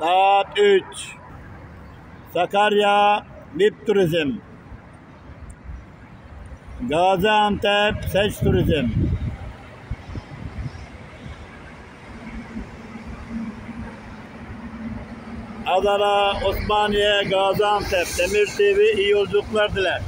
Saat 3. Sakarya VIP Turizm. Gaziantep Seç Turizm. Adana, Osmaniye, Gaziantep, Demir TV iyi yolculuklar diler.